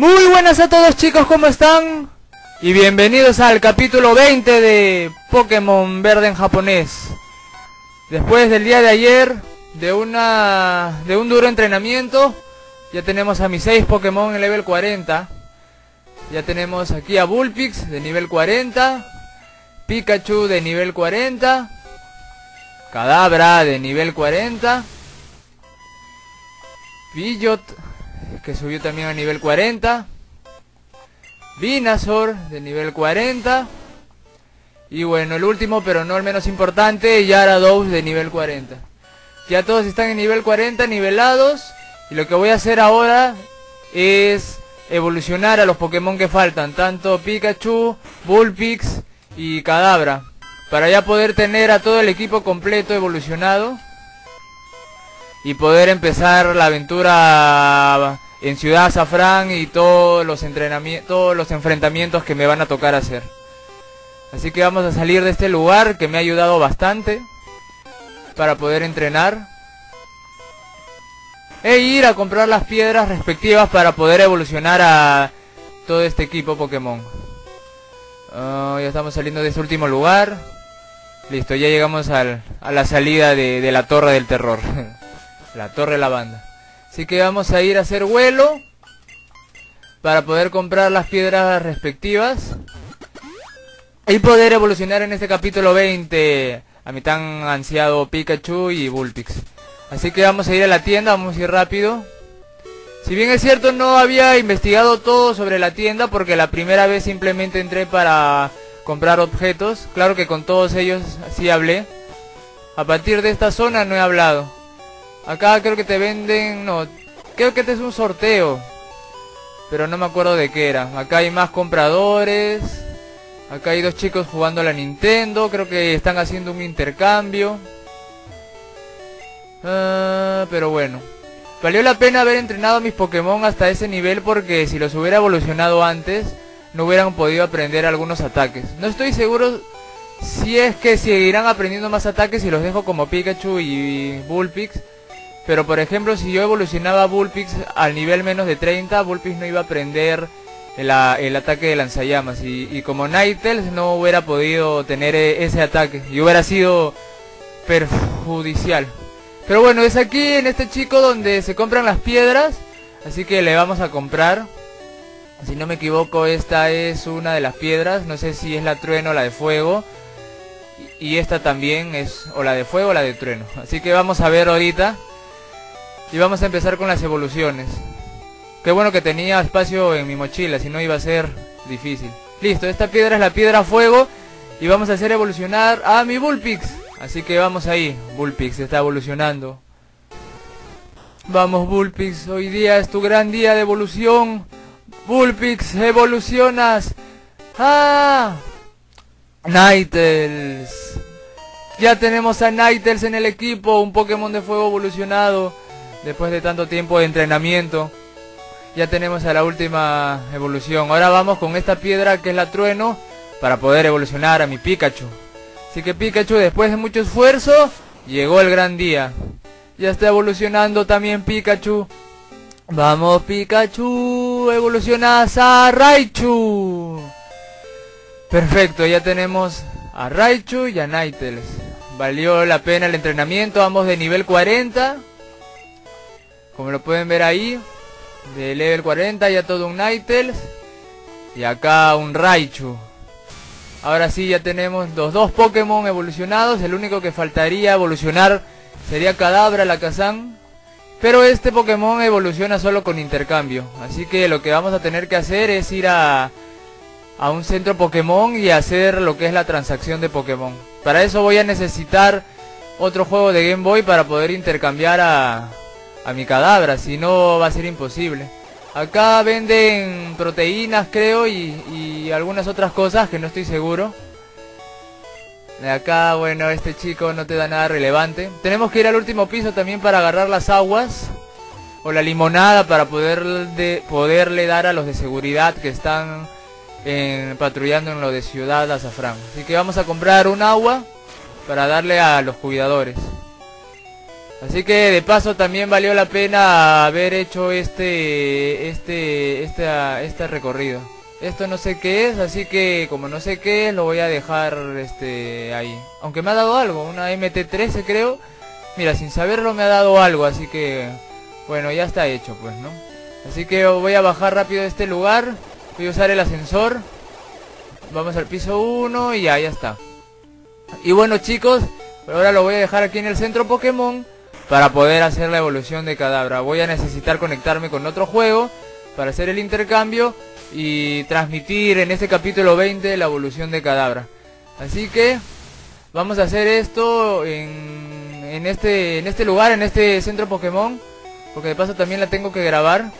Muy buenas a todos chicos, ¿cómo están? Y bienvenidos al capítulo 20 de Pokémon Verde en japonés. Después del día de ayer, de una de un duro entrenamiento, ya tenemos a mis 6 Pokémon en level 40. Ya tenemos aquí a Bullpix de nivel 40, Pikachu de nivel 40, Cadabra de nivel 40, Pidgeot que subió también a nivel 40. Vinazor de nivel 40. Y bueno, el último, pero no el menos importante, Yarados de nivel 40. Ya todos están en nivel 40, nivelados. Y lo que voy a hacer ahora es evolucionar a los Pokémon que faltan. Tanto Pikachu, Bullpix y Cadabra. Para ya poder tener a todo el equipo completo evolucionado. Y poder empezar la aventura en Ciudad Azafrán y todos los entrenamientos, todos los enfrentamientos que me van a tocar hacer. Así que vamos a salir de este lugar que me ha ayudado bastante para poder entrenar. E ir a comprar las piedras respectivas para poder evolucionar a todo este equipo Pokémon. Ah, ya estamos saliendo de este último lugar. Listo, ya llegamos al, a la salida de, de la Torre del Terror. la Torre de la Banda. Así que vamos a ir a hacer vuelo para poder comprar las piedras respectivas y poder evolucionar en este capítulo 20 a mi tan ansiado Pikachu y Bullpix. Así que vamos a ir a la tienda, vamos a ir rápido. Si bien es cierto no había investigado todo sobre la tienda porque la primera vez simplemente entré para comprar objetos. Claro que con todos ellos sí hablé. A partir de esta zona no he hablado. Acá creo que te venden... No, creo que este es un sorteo. Pero no me acuerdo de qué era. Acá hay más compradores. Acá hay dos chicos jugando a la Nintendo. Creo que están haciendo un intercambio. Ah, pero bueno. Valió la pena haber entrenado a mis Pokémon hasta ese nivel porque si los hubiera evolucionado antes, no hubieran podido aprender algunos ataques. No estoy seguro si es que seguirán aprendiendo más ataques y los dejo como Pikachu y Bullpix. Pero por ejemplo, si yo evolucionaba Bullpix al nivel menos de 30, Bullpix no iba a aprender el, ataque de lanzallamas. Y, como Ninetales no hubiera podido tener e, ese ataque. Y hubiera sido perjudicial. Pero bueno, es aquí en este chico donde se compran las piedras. Así que le vamos a comprar. Si no me equivoco, esta es una de las piedras. No sé si es la trueno o la de fuego. Y esta también es o la de fuego o la de trueno. Así que vamos a ver ahorita. Y vamos a empezar con las evoluciones. Qué bueno que tenía espacio en mi mochila, si no iba a ser difícil. Listo, esta piedra es la piedra fuego. Y vamos a hacer evolucionar a mi Bullpix. Así que vamos ahí. Bullpix está evolucionando. Vamos Bullpix, hoy día es tu gran día de evolución. Bullpix, evolucionas. ¡Ah! Nightels. Ya tenemos a Nightels en el equipo, un Pokémon de fuego evolucionado después de tanto tiempo de entrenamiento. Ya tenemos a la última evolución. Ahora vamos con esta piedra que es la trueno para poder evolucionar a mi Pikachu. Así que Pikachu después de mucho esfuerzo llegó el gran día. Ya está evolucionando también Pikachu. Vamos Pikachu, evolucionas a Raichu. Perfecto, ya tenemos a Raichu y a Ninetales. Valió la pena el entrenamiento, ambos de nivel 40. Como lo pueden ver ahí, de level 40 ya todo un Ninetales. Y acá un Raichu. Ahora sí ya tenemos los dos Pokémon evolucionados. El único que faltaría evolucionar sería Cadabra, la Kazan. Pero este Pokémon evoluciona solo con intercambio. Así que lo que vamos a tener que hacer es ir a, a un centro Pokémon y hacer lo que es la transacción de Pokémon. Para eso voy a necesitar otro juego de Game Boy para poder intercambiar a, a mi cadabra, si no va a ser imposible. Acá venden proteínas creo y, y algunas otras cosas que no estoy seguro. Acá, bueno, este chico no te da nada relevante. Tenemos que ir al último piso también para agarrar las aguas. O la limonada para poder de, poderle dar a los de seguridad que están en, patrullando en lo de Ciudad Azafrán. Así que vamos a comprar un agua para darle a los cuidadores. Así que de paso también valió la pena haber hecho este, este, este, este recorrido. Esto no sé qué es, así que como no sé qué es, lo voy a dejar este ahí. Aunque me ha dado algo, una MT-13 creo. Mira, sin saberlo me ha dado algo, así que bueno, ya está hecho pues, ¿no? Así que voy a bajar rápido de este lugar. Voy a usar el ascensor. Vamos al piso 1 y ya, ya está. Y bueno chicos, ahora lo voy a dejar aquí en el centro Pokémon para poder hacer la evolución de Cadabra. Voy a necesitar conectarme con otro juego para hacer el intercambio y transmitir en este capítulo 20 la evolución de Cadabra. Así que vamos a hacer esto este, en este lugar, en este centro Pokémon. Porque de paso también la tengo que grabar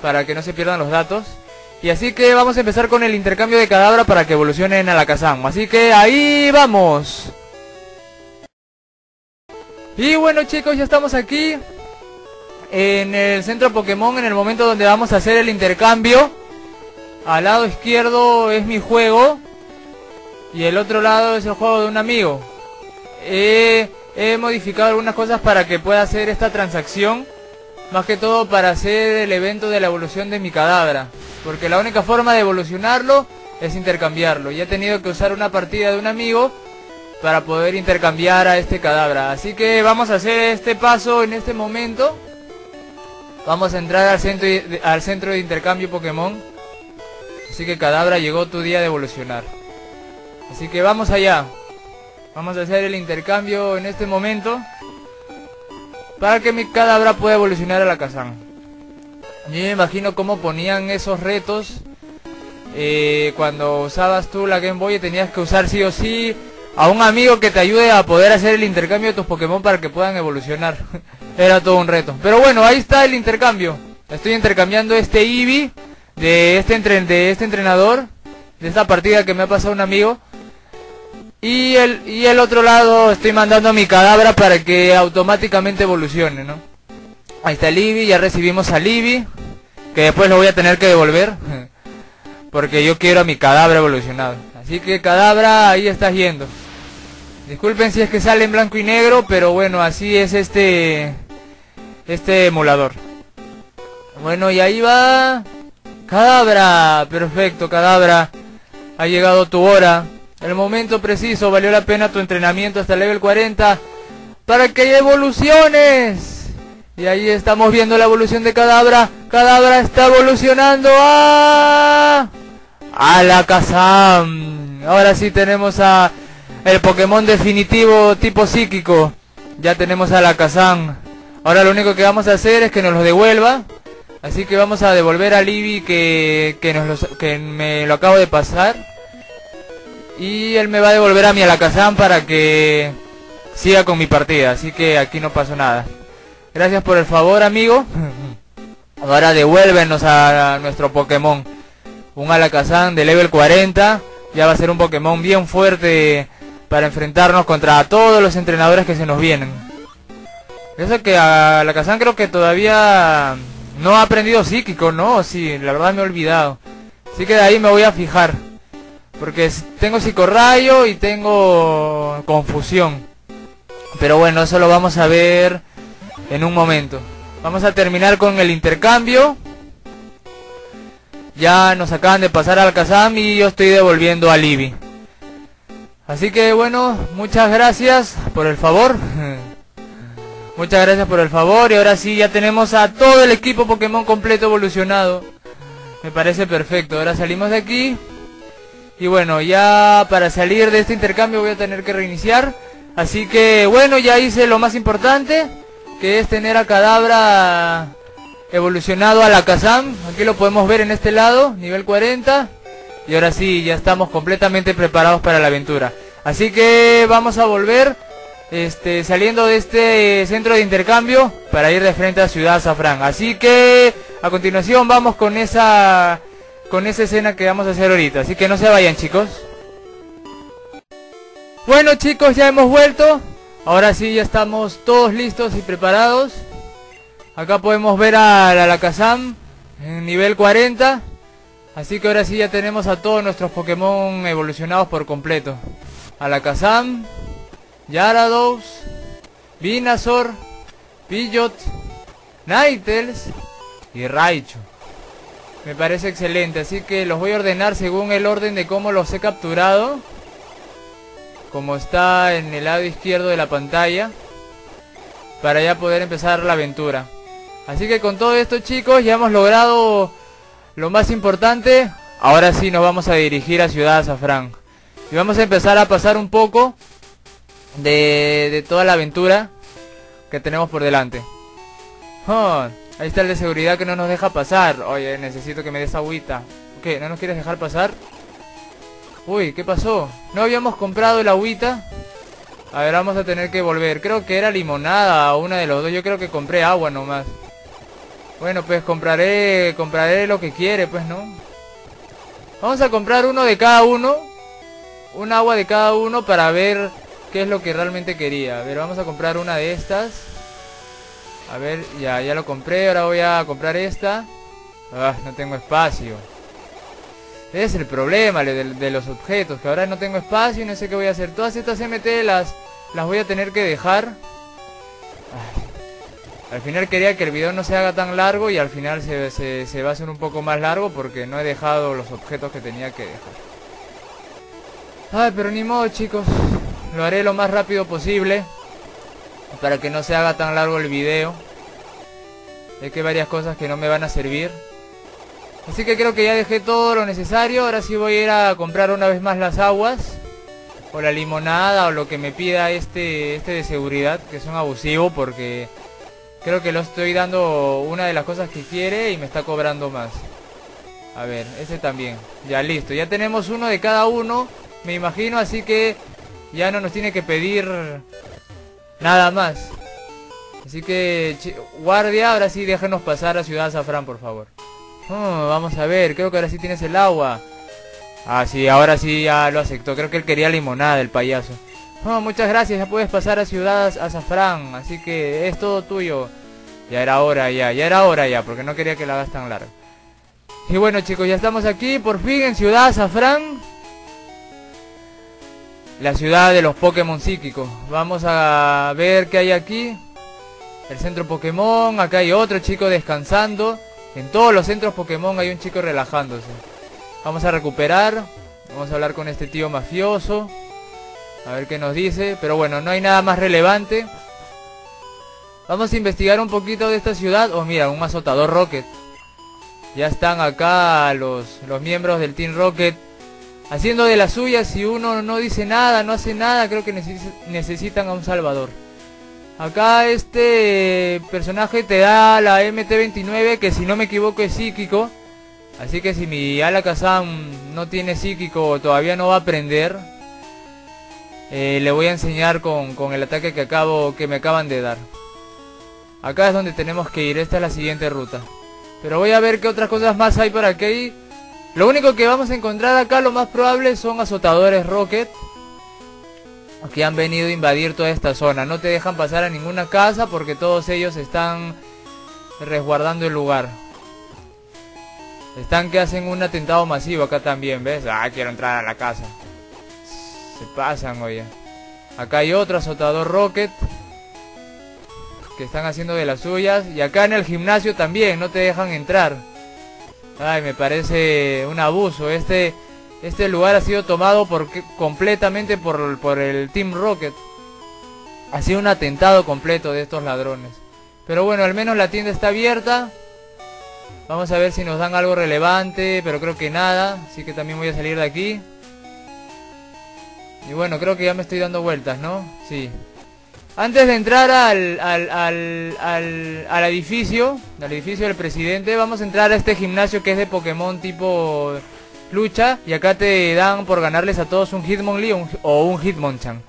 para que no se pierdan los datos. Y así que vamos a empezar con el intercambio de Cadabra para que evolucionen a la Kazam. Así que ahí vamos. Y bueno chicos, ya estamos aquí en el centro Pokémon en el momento donde vamos a hacer el intercambio. Al lado izquierdo es mi juego y el otro lado es el juego de un amigo. He, modificado algunas cosas para que pueda hacer esta transacción. Más que todo para hacer el evento de la evolución de mi cadáver. Porque la única forma de evolucionarlo es intercambiarlo. Y he tenido que usar una partida de un amigo para poder intercambiar a este cadáver. Así que vamos a hacer este paso en este momento. Vamos a entrar al centro, al centro de intercambio Pokémon. Así que Cadabra llegó tu día de evolucionar. Así que vamos allá. Vamos a hacer el intercambio en este momento. Para que mi Cadabra pueda evolucionar a la Kazan. Yo me imagino cómo ponían esos retos. Eh, cuando usabas tú la Game Boy tenías que usar sí o sí a un amigo que te ayude a poder hacer el intercambio de tus Pokémon para que puedan evolucionar. Era todo un reto. Pero bueno, ahí está el intercambio. Estoy intercambiando este Eevee de este, de este entrenador, de esta partida que me ha pasado un amigo. Y el, y el otro lado estoy mandando a mi cadáver para que automáticamente evolucione, ¿no? Ahí está Libby, ya recibimos a Libby, que después lo voy a tener que devolver, porque yo quiero a mi cadáver evolucionado. Así que cadabra, ahí estás yendo. Disculpen si es que sale en blanco y negro, pero bueno, así es este este emulador. Bueno, y ahí va Cadabra, perfecto, Cadabra. Ha llegado tu hora. El momento preciso, valió la pena tu entrenamiento hasta el level 40 para que evoluciones. Y ahí estamos viendo la evolución de Cadabra. Cadabra está evolucionando a... A la Kazam. Ahora sí tenemos a el Pokémon definitivo tipo psíquico. Ya tenemos a la Kazam. Ahora lo único que vamos a hacer es que nos lo devuelva. Así que vamos a devolver a Libby que, que, nos que me lo acabo de pasar. Y él me va a devolver a mi Alakazam para que siga con mi partida. Así que aquí no pasó nada. Gracias por el favor, amigo. Ahora devuélvenos a, nuestro Pokémon. Un Alakazam de level 40. Ya va a ser un Pokémon bien fuerte para enfrentarnos contra todos los entrenadores que se nos vienen. Eso que a Alakazam creo que todavía no ha aprendido psíquico, no, sí, la verdad me he olvidado. Así que de ahí me voy a fijar. Porque tengo psicorrayo y tengo confusión. Pero bueno, eso lo vamos a ver en un momento. Vamos a terminar con el intercambio. Ya nos acaban de pasar al Kazam y yo estoy devolviendo a Libby. Así que bueno, muchas gracias por el favor. Muchas gracias por el favor y ahora sí ya tenemos a todo el equipo Pokémon completo evolucionado. Me parece perfecto. Ahora salimos de aquí. Y bueno, ya para salir de este intercambio voy a tener que reiniciar. Así que bueno, ya hice lo más importante. Que es tener a Cadabra evolucionado a la Kazam. Aquí lo podemos ver en este lado, nivel 40. Y ahora sí, ya estamos completamente preparados para la aventura. Así que vamos a volver este, saliendo de este centro de intercambio para ir de frente a Ciudad Zafrán. Así que a continuación vamos con esa con esa escena que vamos a hacer ahorita. Así que no se vayan chicos. Bueno chicos, ya hemos vuelto. Ahora sí ya estamos todos listos y preparados. Acá podemos ver a la Lakazam en nivel 40. Así que ahora sí ya tenemos a todos nuestros Pokémon evolucionados por completo. A la Kazam, Yarados, Vinazor Pidgeot, Ninetales y Raichu. Me parece excelente, así que los voy a ordenar según el orden de cómo los he capturado. Como está en el lado izquierdo de la pantalla. Para ya poder empezar la aventura. Así que con todo esto chicos ya hemos logrado lo más importante. Ahora sí nos vamos a dirigir a Ciudad Azafrán. Y vamos a empezar a pasar un poco de, de toda la aventura que tenemos por delante. Oh, ahí está el de seguridad que no nos deja pasar. Oye, necesito que me des agüita. ¿Qué? ¿No nos quieres dejar pasar? Uy, ¿qué pasó? ¿No habíamos comprado el agüita? A ver, vamos a tener que volver. Creo que era limonada una de los dos. Yo creo que compré agua nomás. Bueno, pues compraré, compraré lo que quiere, pues, ¿no? Vamos a comprar uno de cada uno. Un agua de cada uno para ver qué es lo que realmente quería. A ver, vamos a comprar una de estas. A ver, ya, ya lo compré. Ahora voy a comprar esta. Ah, no tengo espacio. Es el problema de, los objetos, que ahora no tengo espacio y no sé qué voy a hacer. Todas estas MT las, las voy a tener que dejar. Al final quería que el video no se haga tan largo y al final se, se, va a hacer un poco más largo porque no he dejado los objetos que tenía que dejar. Ay, pero ni modo chicos. Lo haré lo más rápido posible para que no se haga tan largo el video. Hay que varias cosas que no me van a servir. Así que creo que ya dejé todo lo necesario. Ahora sí voy a ir a comprar una vez más las aguas. O la limonada o lo que me pida este, este de seguridad. Que es un abusivo porque Creo que lo estoy dando una de las cosas que quiere y me está cobrando más. A ver, ese también. Ya listo, ya tenemos uno de cada uno, me imagino, así que ya no nos tiene que pedir nada más. Así que, guardia, ahora sí déjenos pasar a Ciudad Zafrán, por favor. Oh, vamos a ver, creo que ahora sí tienes el agua. Ah, sí, ahora sí ya lo aceptó. Creo que él quería limonada, el payaso. Oh, muchas gracias, ya puedes pasar a Ciudad Azafrán, así que es todo tuyo. Ya era hora ya, ya era hora ya, porque no quería que la hagas tan larga. Y bueno chicos, ya estamos aquí, por fin en Ciudad Azafrán. La ciudad de los Pokémon psíquicos. Vamos a ver qué hay aquí. El centro Pokémon, acá hay otro chico descansando. En todos los centros Pokémon hay un chico relajándose. Vamos a recuperar. Vamos a hablar con este tío mafioso. A ver qué nos dice. Pero bueno, no hay nada más relevante. Vamos a investigar un poquito de esta ciudad. Oh, mira, un azotador Rocket. Ya están acá los, los miembros del Team Rocket haciendo de las suyas. Si uno no dice nada, no hace nada, creo que necesitan a un salvador. Acá este personaje te da la MT-29 que si no me equivoco es psíquico. Así que si mi Alakazam no tiene psíquico todavía no va a aprender, eh, le voy a enseñar con, el ataque que, acabo, que me acaban de dar. Acá es donde tenemos que ir, esta es la siguiente ruta. Pero voy a ver qué otras cosas más hay por aquí. Lo único que vamos a encontrar acá, lo más probable, son azotadores Rocket. Que han venido a invadir toda esta zona. No te dejan pasar a ninguna casa porque todos ellos están resguardando el lugar. Están que hacen un atentado masivo acá también, ¿ves? Ah, quiero entrar a la casa. Se pasan, oye. Acá hay otro azotador Rocket. Que están haciendo de las suyas. Y acá en el gimnasio también, no te dejan entrar. Ay, me parece un abuso. Este, este lugar ha sido tomado por, completamente por, por el Team Rocket. Ha sido un atentado completo de estos ladrones. Pero bueno, al menos la tienda está abierta. Vamos a ver si nos dan algo relevante, pero creo que nada. Así que también voy a salir de aquí. Y bueno, creo que ya me estoy dando vueltas, ¿no? Sí. Antes de entrar al, al, al, al, edificio, al edificio del presidente, vamos a entrar a este gimnasio que es de Pokémon tipo lucha. Y acá te dan por ganarles a todos un Hitmonlee o un Hitmonchan.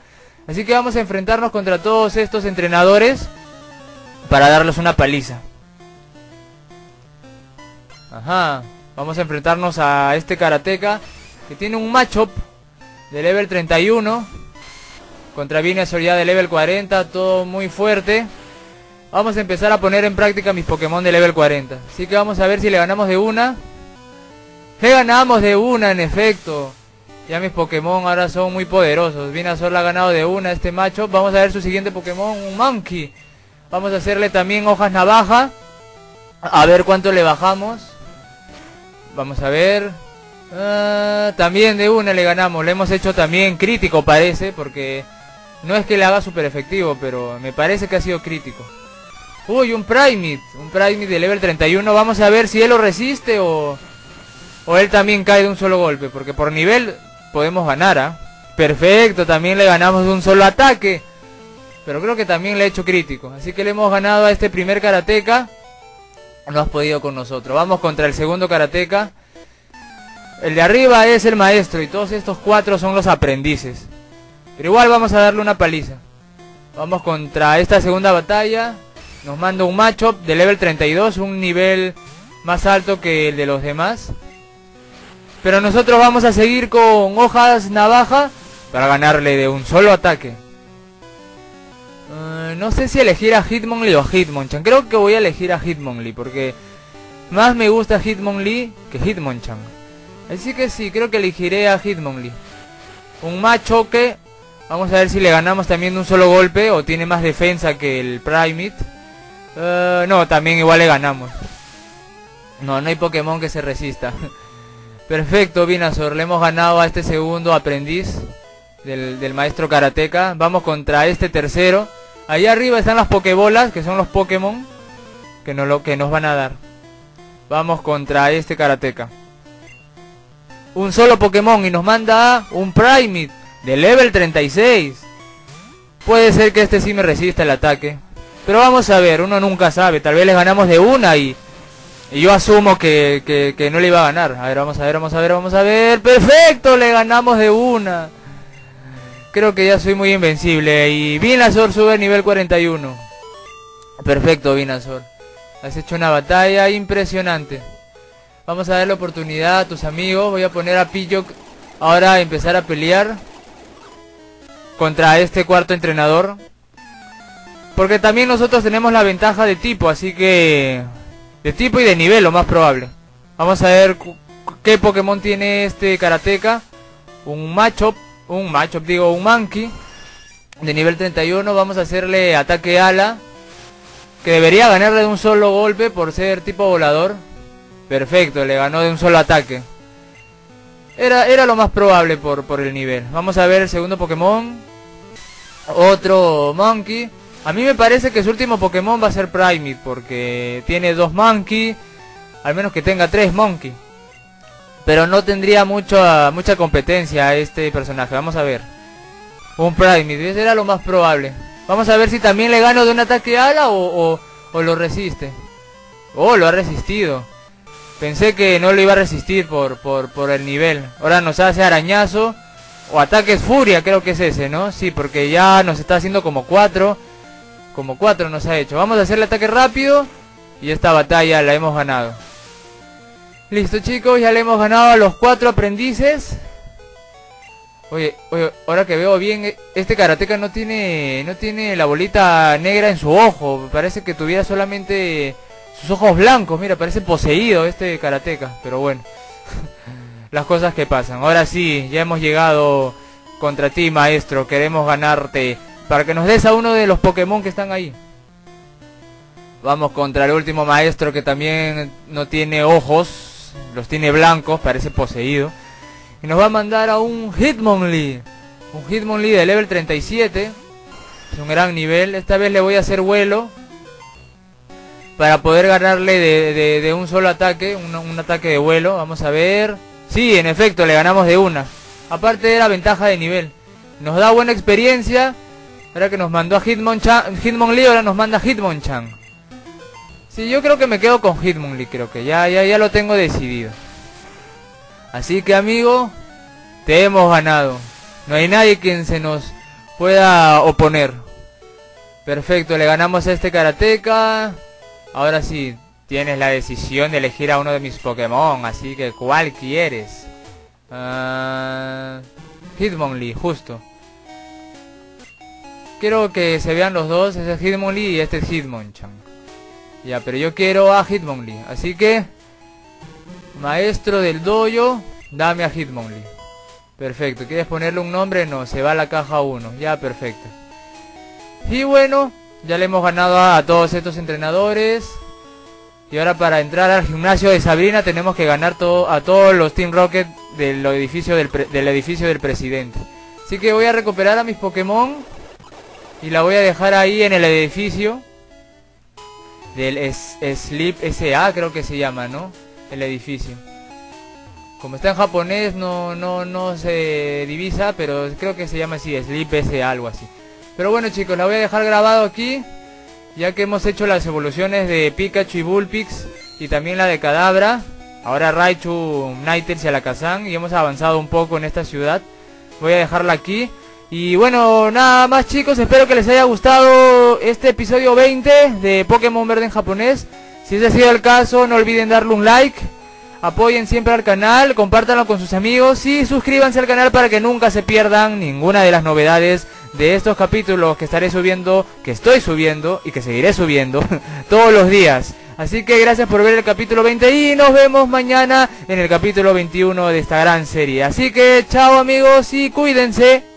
Así que vamos a enfrentarnos contra todos estos entrenadores para darles una paliza. Ajá, vamos a enfrentarnos a este karateka que tiene un matchup de level 31 contra Vina Soledad de level 40, todo muy fuerte. Vamos a empezar a poner en práctica mis Pokémon de level 40. Así que vamos a ver si le ganamos de una. Le ganamos de una, en efecto. Ya mis Pokémon ahora son muy poderosos. Vinazor ha ganado de una este macho. Vamos a ver su siguiente Pokémon, un Monkey. Vamos a hacerle también hojas navaja. A ver cuánto le bajamos. Vamos a ver. Ah, también de una le ganamos. Le hemos hecho también crítico parece. Porque no es que le haga super efectivo. Pero me parece que ha sido crítico. Uy, un Primate. Un Primate de level 31. Vamos a ver si él lo resiste o... O él también cae de un solo golpe. Porque por nivel podemos ganar, ¿ah? Perfecto, también le ganamos de un solo ataque. Pero creo que también le he hecho crítico. Así que le hemos ganado a este primer karateka. No has podido con nosotros. Vamos contra el segundo karateka. El de arriba es el maestro y todos estos cuatro son los aprendices. Pero igual vamos a darle una paliza. Vamos contra esta segunda batalla. Nos manda un matchup de level 32, un nivel más alto que el de los demás. Pero nosotros vamos a seguir con hojas navaja para ganarle de un solo ataque. Uh, no sé si elegir a Hitmonlee o a Hitmonchan. Creo que voy a elegir a Hitmonlee porque más me gusta Hitmonlee que Hitmonchan. Así que sí, creo que elegiré a Hitmonlee. Un macho que vamos a ver si le ganamos también de un solo golpe o tiene más defensa que el Primate. Uh, no, también igual le ganamos. No, no hay Pokémon que se resista. Perfecto, Vinazor. Le hemos ganado a este segundo aprendiz del, maestro Karateka. Vamos contra este tercero. Allá arriba están las Pokébolas, que son los Pokémon que nos, lo, que nos van a dar. Vamos contra este Karateka. Un solo Pokémon y nos manda un Primate de level 36. Puede ser que este sí me resista el ataque. Pero vamos a ver, uno nunca sabe. Tal vez les ganamos de una y, y yo asumo que, que, que no le iba a ganar. A ver, vamos a ver, vamos a ver, vamos a ver. ¡Perfecto! Le ganamos de una. Creo que ya soy muy invencible. Y Vinazor sube a nivel 41. Perfecto, Vinazor. Has hecho una batalla impresionante. Vamos a dar la oportunidad a tus amigos. Voy a poner a Piyok ahora a empezar a pelear contra este cuarto entrenador. Porque también nosotros tenemos la ventaja de tipo, así que... De tipo y de nivel, lo más probable. Vamos a ver qué Pokémon tiene este Karateka. Un Machop un macho, digo, un monkey de nivel 31. Vamos a hacerle ataque ala. Que debería ganarle de un solo golpe por ser tipo volador. Perfecto, le ganó de un solo ataque. Era, era lo más probable por, por el nivel. Vamos a ver el segundo Pokémon. Otro Monkey. A mí me parece que su último Pokémon va a ser Primate. Porque tiene dos Monkey. Al menos que tenga tres Monkey. Pero no tendría mucha, mucha competencia este personaje. Vamos a ver. Un Prime. Ese era lo más probable. Vamos a ver si también le gano de un ataque ala o, o, lo resiste. Oh, lo ha resistido. Pensé que no lo iba a resistir por, por, por el nivel. Ahora nos hace arañazo. O ataques furia, creo que es ese, ¿no? Sí, porque ya nos está haciendo como cuatro. Como cuatro nos ha hecho. Vamos a hacerle ataque rápido. Y esta batalla la hemos ganado. Listo chicos, ya le hemos ganado a los cuatro aprendices. Oye, oye, ahora que veo bien, e, este karateka no tiene, no tiene la bolita negra en su ojo. Parece que tuviera solamente sus ojos blancos. Mira, parece poseído este karateka. Pero bueno, las cosas que pasan. Ahora sí, ya hemos llegado contra ti, maestro. Queremos ganarte para que nos des a uno de los Pokémon que están ahí. Vamos contra el último maestro que también no tiene ojos los tiene blancos, parece poseído. Y nos va a mandar a un Hitmonlee. Un Hitmonlee de level 37. Es un gran nivel. Esta vez le voy a hacer vuelo. Para poder ganarle de, un solo ataque. Un, ataque de vuelo. Vamos a ver. Sí, en efecto, le ganamos de una. Aparte de la ventaja de nivel. Nos da buena experiencia. Ahora que nos mandó a Hitmonchan, Hitmonlee, ahora nos manda Hitmonchan. Sí, yo creo que me quedo con Hitmonlee, creo que ya, ya, ya lo tengo decidido. Así que amigo, te hemos ganado. No hay nadie quien se nos pueda oponer. Perfecto, le ganamos a este karateka. Ahora sí, tienes la decisión de elegir a uno de mis Pokémon, así que ¿cuál quieres? Uh, Hitmonlee, justo. Quiero que se vean los dos, ese es Hitmonlee y este es Hitmonchan. Ya, pero yo quiero a Hitmonlee. Así que... Maestro del dojo, dame a Hitmonlee. Perfecto. ¿Quieres ponerle un nombre? No, se va a la caja 1. Ya, perfecto. Y bueno, Ya le hemos ganado a, todos estos entrenadores. Y ahora para entrar al gimnasio de Sabrina tenemos que ganar todo, a todos los Team Rocket del edificio del, del edificio del presidente. Así que voy a recuperar a mis Pokémon. Y la voy a dejar ahí en el edificio. Del Sleep SA creo que se llama, ¿no? El edificio. Como está en japonés no, no, no se divisa, pero creo que se llama así, Sleep SA, algo así. Pero bueno chicos, la voy a dejar grabado aquí, ya que hemos hecho las evoluciones de Pikachu y Bullpix y también la de Cadabra. Ahora Raichu, Ninetales y Alakazam y hemos avanzado un poco en esta ciudad. Voy a dejarla aquí. Y bueno, nada más chicos, espero que les haya gustado este episodio 20 de Pokémon Verde en japonés. Si ese ha sido el caso, no olviden darle un like Apoyen siempre al canal, compártanlo con sus amigos y suscríbanse al canal para que nunca se pierdan ninguna de las novedades de estos capítulos que estaré subiendo, que estoy subiendo y que seguiré subiendo todos los días. Así que gracias por ver el capítulo 20 y nos vemos mañana en el capítulo 21 de esta gran serie. Así que chao amigos y cuídense.